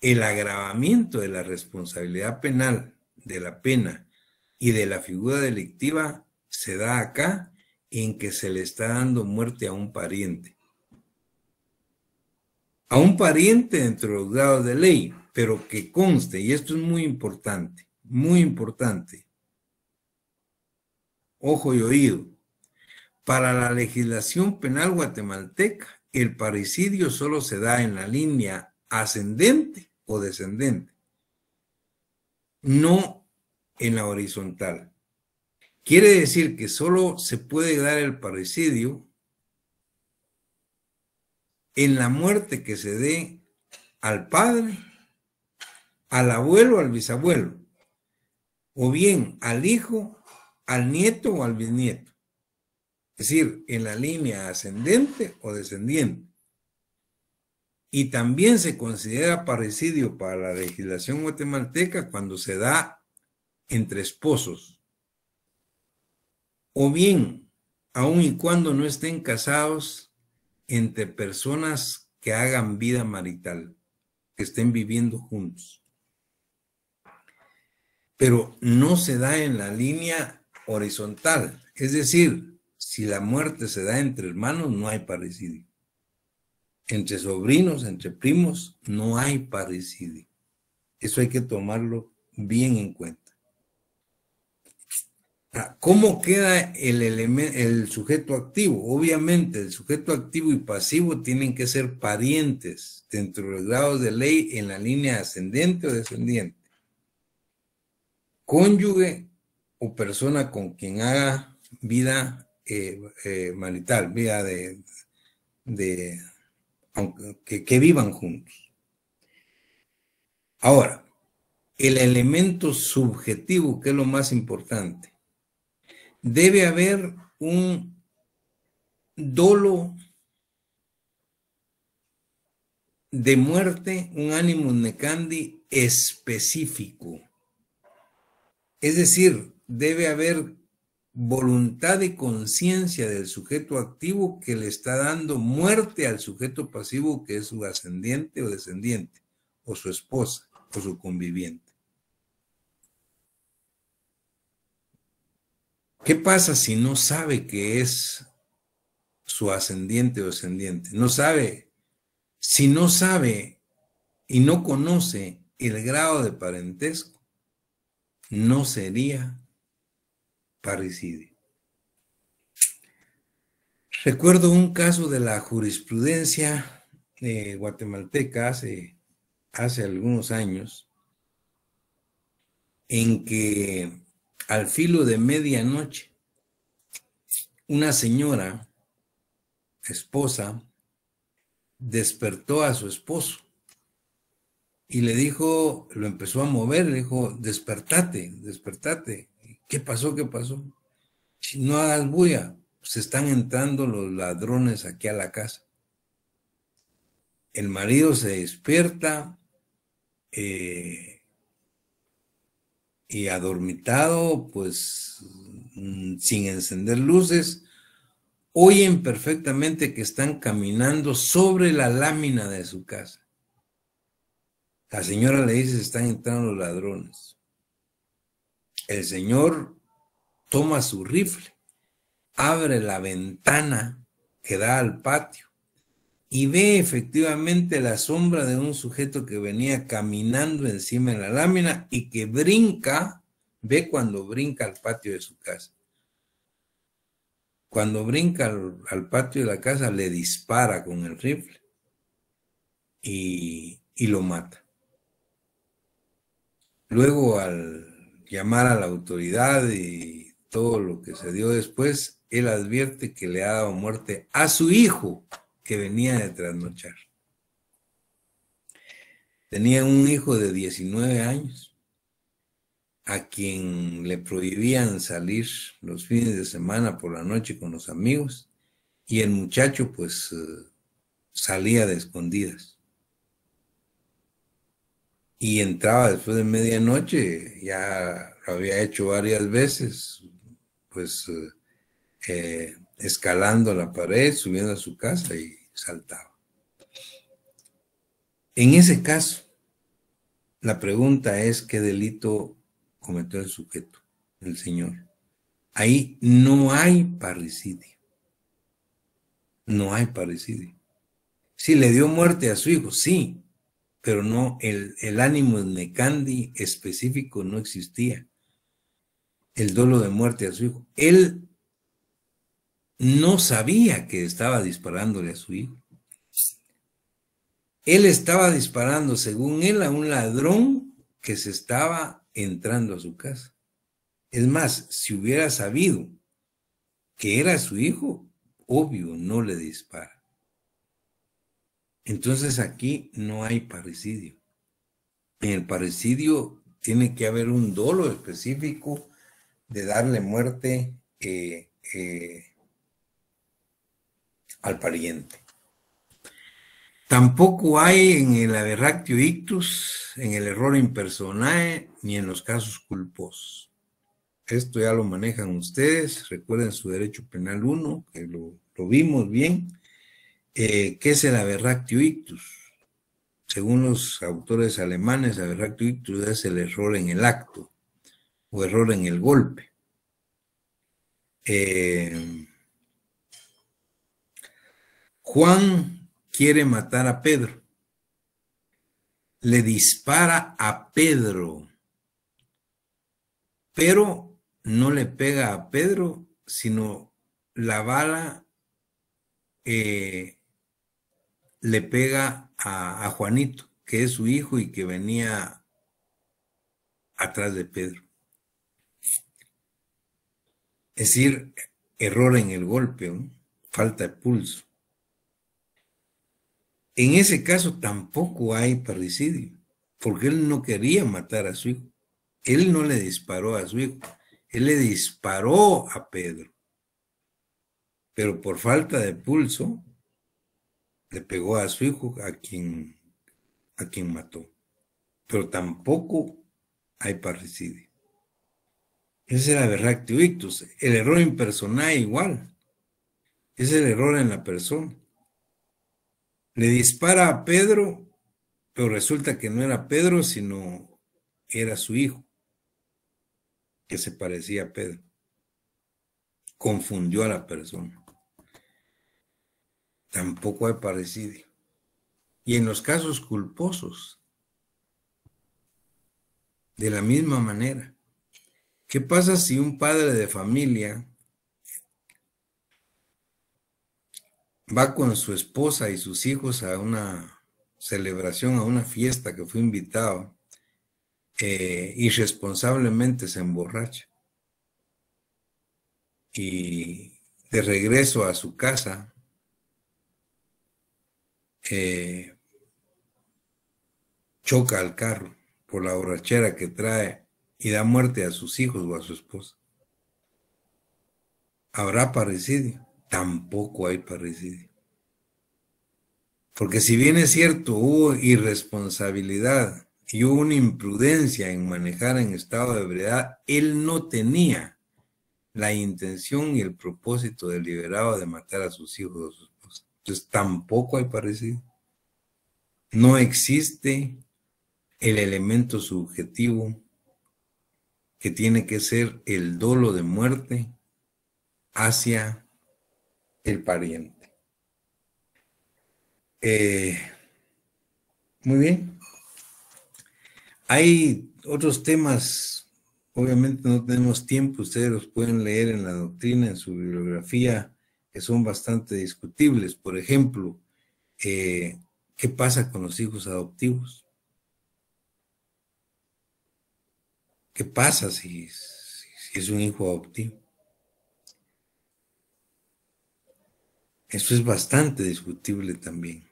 Speaker 7: el agravamiento de la responsabilidad penal, de la pena y de la figura delictiva se da acá en que se le está dando muerte a un pariente. A un pariente dentro de los grados de ley, pero que conste, y esto es muy importante, muy importante, ojo y oído, para la legislación penal guatemalteca, el parricidio solo se da en la línea ascendente o descendente, no en la horizontal. Quiere decir que solo se puede dar el parricidio en la muerte que se dé al padre, al abuelo, al bisabuelo, o bien al hijo, al nieto o al bisnieto. Es decir, en la línea ascendente o descendiente. Y también se considera parricidio para la legislación guatemalteca cuando se da entre esposos. O bien, aun y cuando no estén casados, entre personas que hagan vida marital, que estén viviendo juntos. Pero no se da en la línea horizontal. Es decir, si la muerte se da entre hermanos, no hay parricidio entre sobrinos, entre primos, no hay parricidio. Eso hay que tomarlo bien en cuenta. ¿Cómo queda el, el sujeto activo? Obviamente, el sujeto activo y pasivo tienen que ser parientes dentro de los grados de ley en la línea ascendente o descendiente. Cónyuge o persona con quien haga vida eh, eh, marital, vida de, de que, vivan juntos. Ahora, el elemento subjetivo, que es lo más importante, debe haber un dolo de muerte, un ánimo necandi específico. Es decir, debe haber voluntad y conciencia del sujeto activo que le está dando muerte al sujeto pasivo que es su ascendiente o descendiente, o su esposa, o su conviviente. ¿Qué pasa si no sabe que es su ascendiente o descendiente? No sabe. Si no sabe y no conoce el grado de parentesco, no sería parricidio. Recuerdo un caso de la jurisprudencia eh, guatemalteca hace, hace algunos años, en que al filo de medianoche, una señora, esposa, despertó a su esposo y le dijo, lo empezó a mover, le dijo, despertate, despertate. ¿Qué pasó? ¿Qué pasó? No hagas bulla, se están entrando los ladrones aquí a la casa. El marido se despierta eh, y adormitado, pues mm, sin encender luces, oyen perfectamente que están caminando sobre la lámina de su casa. La señora le dice, están entrando los ladrones el Señor toma su rifle, abre la ventana que da al patio y ve efectivamente la sombra de un sujeto que venía caminando encima de la lámina y que brinca, ve cuando brinca al patio de su casa. Cuando brinca al, patio de la casa le dispara con el rifle y, y lo mata. Luego al llamar a la autoridad y todo lo que se dio después, él advierte que le ha dado muerte a su hijo que venía de trasnochar. Tenía un hijo de 19 años a quien le prohibían salir los fines de semana por la noche con los amigos y el muchacho pues eh, salía de escondidas. Y entraba después de medianoche, ya lo había hecho varias veces, pues eh, eh, escalando la pared, subiendo a su casa y saltaba. En ese caso, la pregunta es qué delito cometió el sujeto, el señor. Ahí no hay parricidio. No hay parricidio. Sí, le dio muerte a su hijo, sí, pero no, el, el ánimo Necandi específico no existía. El dolo de muerte a su hijo. Él no sabía que estaba disparándole a su hijo. Él estaba disparando, según él, a un ladrón que se estaba entrando a su casa. Es más, si hubiera sabido que era su hijo, obvio, no le dispara. Entonces aquí no hay parricidio. En el parricidio tiene que haber un dolo específico de darle muerte eh, eh, al pariente. Tampoco hay en el aberractio ictus, en el error impersonae, ni en los casos culposos. Esto ya lo manejan ustedes, recuerden su derecho penal 1, que lo, vimos bien. Eh, ¿Qué es el aberractio ictus? Según los autores alemanes, aberractio ictus es el error en el acto o error en el golpe. Eh, Juan quiere matar a Pedro. Le dispara a Pedro, pero no le pega a Pedro, sino la bala eh, le pega a, a Juanito, que es su hijo y que venía atrás de Pedro. Es decir, error en el golpe, falta de pulso. En ese caso tampoco hay parricidio, porque él no quería matar a su hijo. Él no le disparó a su hijo, él le disparó a Pedro. Pero por falta de pulso, le pegó a su hijo a quien, a quien mató. Pero tampoco hay parricidio. Ese era verractio ictus. El error impersonal igual. Es el error en la persona. Le dispara a Pedro, pero resulta que no era Pedro, sino era su hijo, que se parecía a Pedro. Confundió a la persona. Tampoco hay parecido. Y en los casos culposos, de la misma manera. ¿Qué pasa si un padre de familia va con su esposa y sus hijos a una celebración, a una fiesta que fue invitado, eh, irresponsablemente se emborracha. Y de regreso a su casa, eh, choca al carro por la borrachera que trae y da muerte a sus hijos o a su esposa. ¿Habrá parecido? Tampoco hay parricidio. Porque si bien es cierto, hubo irresponsabilidad y hubo una imprudencia en manejar en estado de ebriedad, él no tenía la intención y el propósito deliberado de matar a sus hijos o a su esposa. Entonces tampoco hay parricidio. No existe el elemento subjetivo que tiene que ser el dolo de muerte hacia el pariente. Eh, muy bien. Hay otros temas, obviamente no tenemos tiempo, ustedes los pueden leer en la doctrina, en su bibliografía, que son bastante discutibles. Por ejemplo, eh, ¿qué pasa con los hijos adoptivos? ¿Qué pasa si, si es un hijo adoptivo. Eso es bastante discutible también.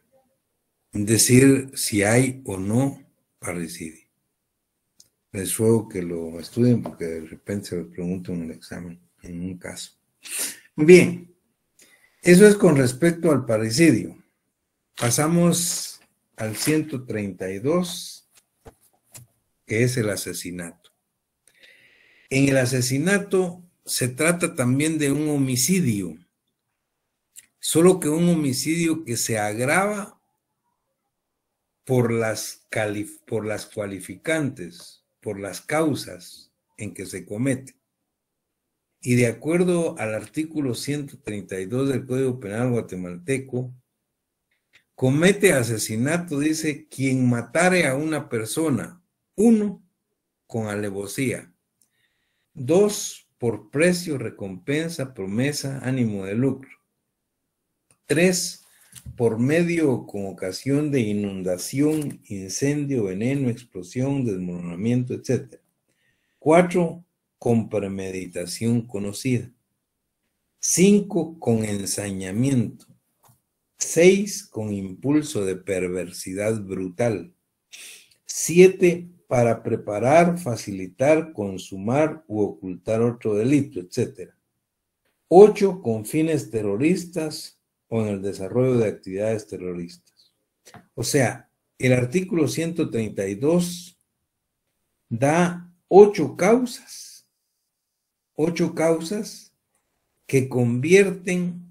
Speaker 7: Decir si hay o no parricidio. Les ruego que lo estudien porque de repente se lo pregunto en el examen, en un caso. Bien, eso es con respecto al parricidio. Pasamos al 132, que es el asesinato. En el asesinato se trata también de un homicidio solo que un homicidio que se agrava por las, por las cualificantes, por las causas en que se comete. Y de acuerdo al artículo 132 del Código Penal guatemalteco, comete asesinato, dice, quien matare a una persona, uno, con alevosía, dos, por precio, recompensa, promesa, ánimo de lucro, Tres, por medio o con ocasión de inundación, incendio, veneno, explosión, desmoronamiento, etc. Cuatro, con premeditación conocida. Cinco, con ensañamiento. Seis, con impulso de perversidad brutal. Siete, para preparar, facilitar, consumar u ocultar otro delito, etc. Ocho, con fines terroristas, o en el desarrollo de actividades terroristas. O sea, el artículo 132 da ocho causas, ocho causas que convierten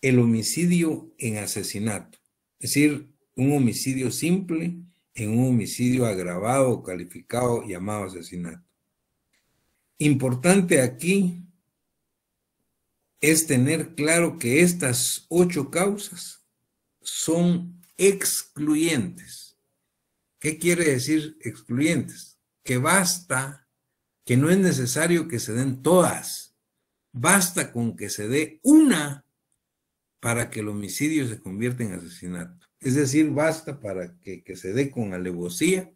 Speaker 7: el homicidio en asesinato, es decir, un homicidio simple en un homicidio agravado calificado llamado asesinato. Importante aquí es tener claro que estas ocho causas son excluyentes. ¿Qué quiere decir excluyentes? Que basta, que no es necesario que se den todas. Basta con que se dé una para que el homicidio se convierta en asesinato. Es decir, basta para que, que se dé con alevosía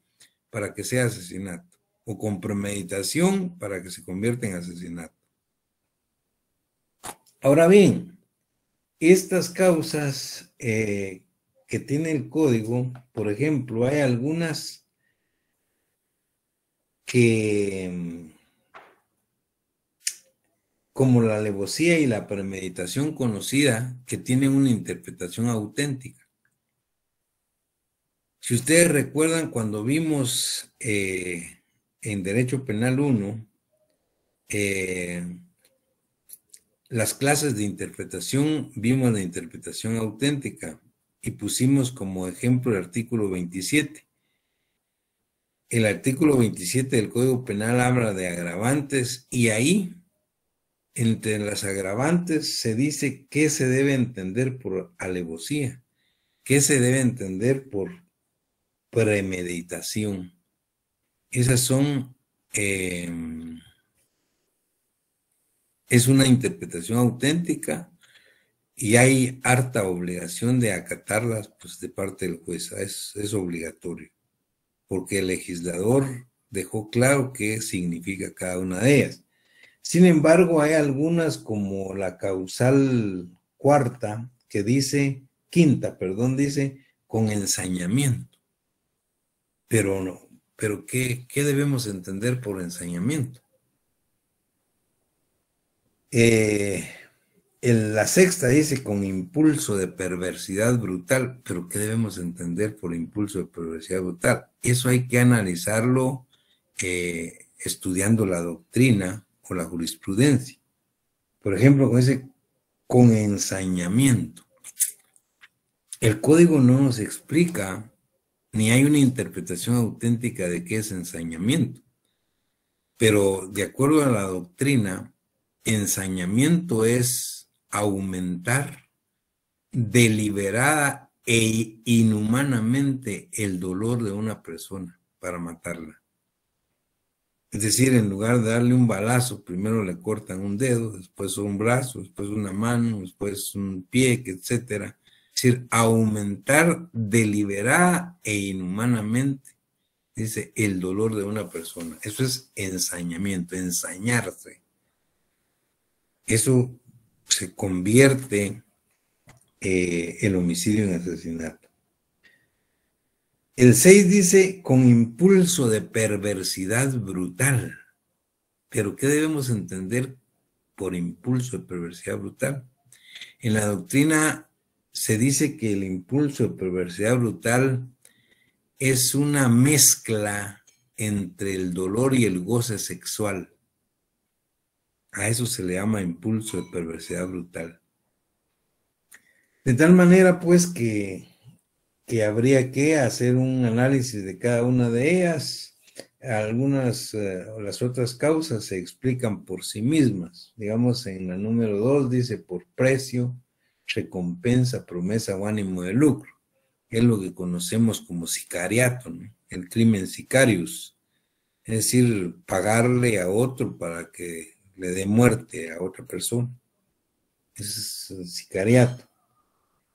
Speaker 7: para que sea asesinato o con premeditación para que se convierta en asesinato. Ahora bien, estas causas eh, que tiene el código, por ejemplo, hay algunas que, como la alevosía y la premeditación conocida, que tienen una interpretación auténtica. Si ustedes recuerdan cuando vimos eh, en Derecho Penal 1, las clases de interpretación vimos la interpretación auténtica y pusimos como ejemplo el artículo 27. El artículo 27 del Código Penal habla de agravantes y ahí, entre las agravantes, se dice qué se debe entender por alevosía, qué se debe entender por premeditación. Esas son... Eh, es una interpretación auténtica y hay harta obligación de acatarlas pues, de parte del juez. Es, es obligatorio, porque el legislador dejó claro qué significa cada una de ellas. Sin embargo, hay algunas como la causal cuarta que dice, quinta, perdón, dice con ensañamiento. Pero no, pero ¿qué, qué debemos entender por ensañamiento? Eh, la sexta dice con impulso de perversidad brutal, pero ¿qué debemos entender por impulso de perversidad brutal? Eso hay que analizarlo eh, estudiando la doctrina o la jurisprudencia. Por ejemplo, con ese con ensañamiento. El código no nos explica ni hay una interpretación auténtica de qué es ensañamiento. Pero de acuerdo a la doctrina, ensañamiento es aumentar deliberada e inhumanamente el dolor de una persona para matarla. Es decir, en lugar de darle un balazo, primero le cortan un dedo, después un brazo, después una mano, después un pie, etc. Es decir, aumentar deliberada e inhumanamente Dice el dolor de una persona. Eso es ensañamiento, ensañarse. Eso se convierte eh, el homicidio en asesinato. El 6 dice con impulso de perversidad brutal. Pero ¿qué debemos entender por impulso de perversidad brutal? En la doctrina se dice que el impulso de perversidad brutal es una mezcla entre el dolor y el goce sexual. A eso se le llama impulso de perversidad brutal. De tal manera, pues, que, que habría que hacer un análisis de cada una de ellas. Algunas eh, las otras causas se explican por sí mismas. Digamos, en la número dos dice por precio, recompensa, promesa o ánimo de lucro. Es lo que conocemos como sicariato, el crimen sicarius. Es decir, pagarle a otro para que le dé muerte a otra persona. Es sicariato.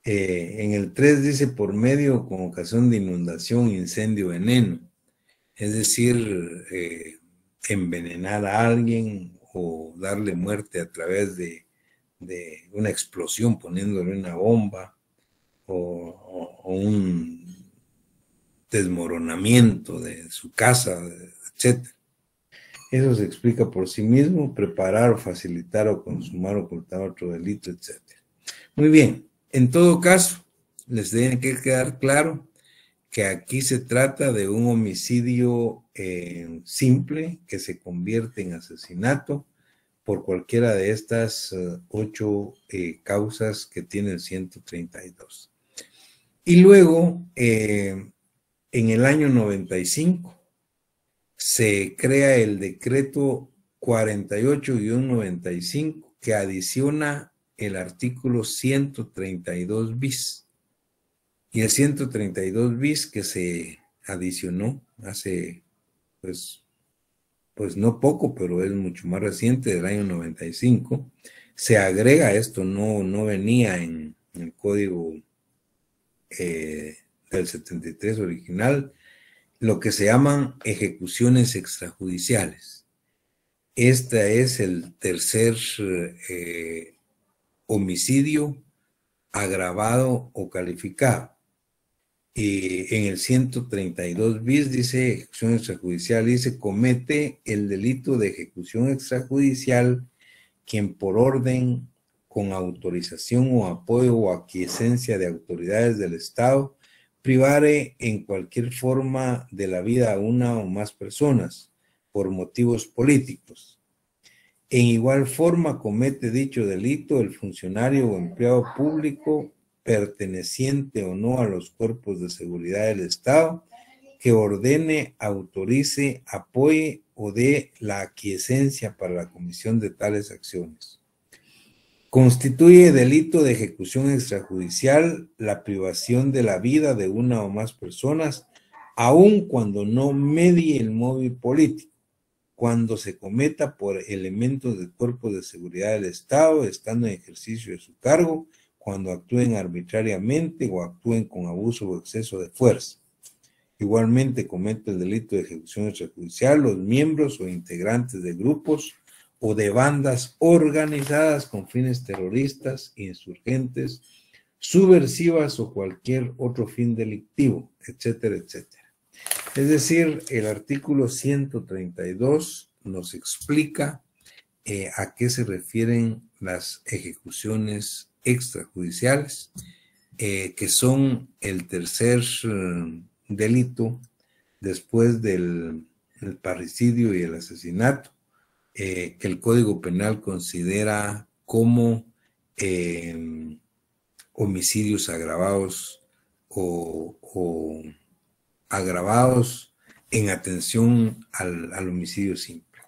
Speaker 7: Eh, en el 3 dice por medio con ocasión de inundación, incendio, veneno. Es decir, eh, envenenar a alguien o darle muerte a través de, una explosión poniéndole una bomba o, o, un desmoronamiento de su casa, etc. Eso se explica por sí mismo, preparar o facilitar o consumar o ocultar otro delito, etc. Muy bien, en todo caso, les tiene que quedar claro que aquí se trata de un homicidio eh, simple que se convierte en asesinato por cualquiera de estas eh, ocho eh, causas que tiene el 132. Y luego, en el año 95, se crea el decreto 48-95 que adiciona el artículo 132 bis. Y el 132 bis que se adicionó hace, pues, pues no poco, pero es mucho más reciente, del año 95, se agrega esto, no, no venía en, el código eh, del 73 original, lo que se llaman ejecuciones extrajudiciales. Este es el tercer eh, homicidio agravado o calificado. Y en el 132 bis dice ejecución extrajudicial, dice comete el delito de ejecución extrajudicial quien por orden, con autorización o apoyo o aquiescencia de autoridades del Estado, privare en cualquier forma de la vida a una o más personas por motivos políticos. En igual forma comete dicho delito el funcionario o empleado público perteneciente o no a los cuerpos de seguridad del Estado que ordene, autorice, apoye o dé la aquiescencia para la comisión de tales acciones. Constituye delito de ejecución extrajudicial la privación de la vida de una o más personas, aun cuando no medie el móvil político, cuando se cometa por elementos del cuerpo de seguridad del Estado, estando en ejercicio de su cargo, cuando actúen arbitrariamente o actúen con abuso o exceso de fuerza. Igualmente comete el delito de ejecución extrajudicial los miembros o integrantes de grupos o de bandas organizadas con fines terroristas, insurgentes, subversivas o cualquier otro fin delictivo, etcétera, etcétera. Es decir, el artículo 132 nos explica eh, a qué se refieren las ejecuciones extrajudiciales, eh, que son el tercer eh, delito después del parricidio y el asesinato eh, que el Código Penal considera como em, homicidios agravados o, agravados en atención al, al homicidio simple.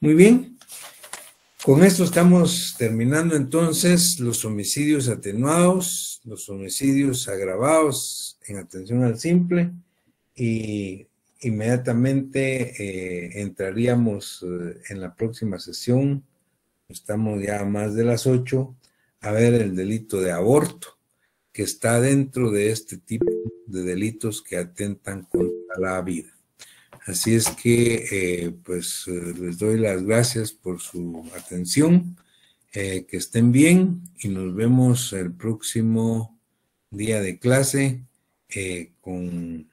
Speaker 7: Muy bien, con esto estamos terminando entonces los homicidios atenuados, los homicidios agravados en atención al simple y inmediatamente eh, entraríamos eh, en la próxima sesión, estamos ya a más de las ocho, a ver el delito de aborto, que está dentro de este tipo de delitos que atentan contra la vida. Así es que, eh, pues, les doy las gracias por su atención, que estén bien y nos vemos el próximo día de clase con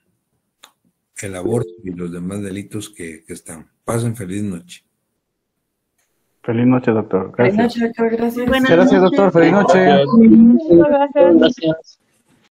Speaker 7: el aborto y los demás delitos que, que están. Pasen feliz noche.
Speaker 2: Feliz noche, doctor.
Speaker 8: Gracias. Feliz noche, doctor. Gracias.
Speaker 2: Gracias, doctor. Feliz noche.
Speaker 8: Gracias.